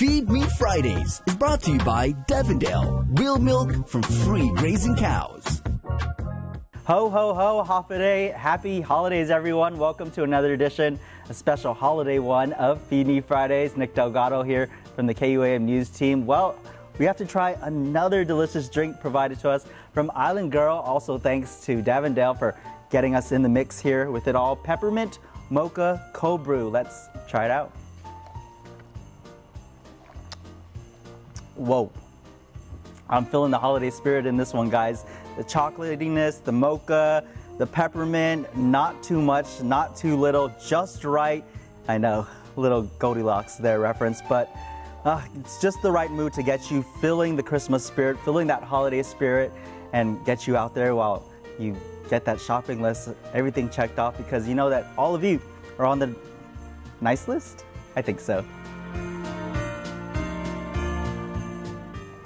Feed Me Fridays is brought to you by Devondale, real milk from free grazing cows. Ho, ho, ho, holiday. Happy holidays, everyone. Welcome to another edition, a special holiday one of Feed Me Fridays. Nick Delgado here from the KUAM News team. Well, we have to try another delicious drink provided to us from Island Girl. Also, thanks to Devondale for getting us in the mix here with it all. Peppermint Mocha Cold Brew. Let's try it out. Whoa. I'm feeling the holiday spirit in this one, guys. The chocolatiness, the mocha, the peppermint, not too much, not too little, just right. I know, little Goldilocks there reference, but uh, it's just the right mood to get you feeling the Christmas spirit, feeling that holiday spirit, and get you out there while you get that shopping list, everything checked off, because you know that all of you are on the nice list? I think so.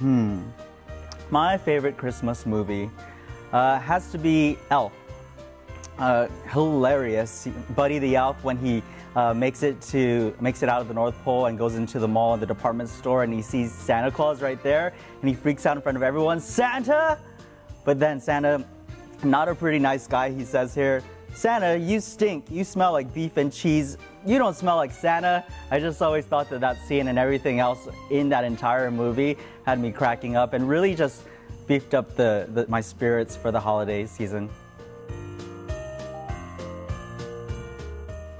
Hmm. My favorite Christmas movie uh, has to be Elf. Uh, hilarious, Buddy the Elf when he uh, makes it to makes it out of the North Pole and goes into the mall and the department store and he sees Santa Claus right there and he freaks out in front of everyone, Santa! But then Santa, not a pretty nice guy, he says here, Santa, you stink. You smell like beef and cheese. You don't smell like Santa. I just always thought that that scene and everything else in that entire movie had me cracking up and really just beefed up the, the my spirits for the holiday season.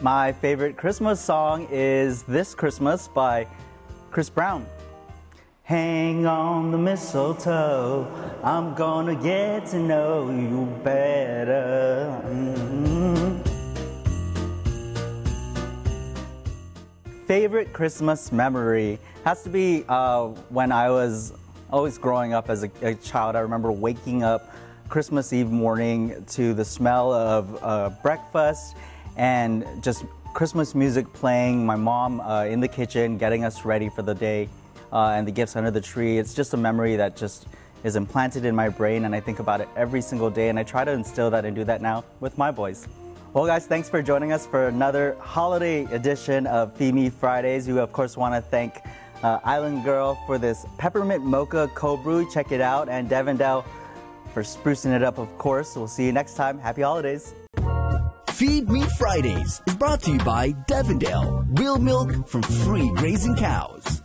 My favorite Christmas song is This Christmas by Chris Brown. Hang on the mistletoe, I'm gonna get to know you better. Mm-hmm. Favorite Christmas memory has to be uh, when I was always growing up as a, a, child. I remember waking up Christmas Eve morning to the smell of uh, breakfast and just Christmas music playing, my mom uh, in the kitchen getting us ready for the day uh, and the gifts under the tree. It's just a memory that just is implanted in my brain and I think about it every single day and I try to instill that and do that now with my boys. Well guys, thanks for joining us for another holiday edition of Feed Me Fridays. We of course want to thank uh, Island Girl for this peppermint mocha cold brew. Check it out and Devondale for sprucing it up of course. We'll see you next time. Happy holidays. Feed Me Fridays is brought to you by Devondale, real milk from free grazing cows.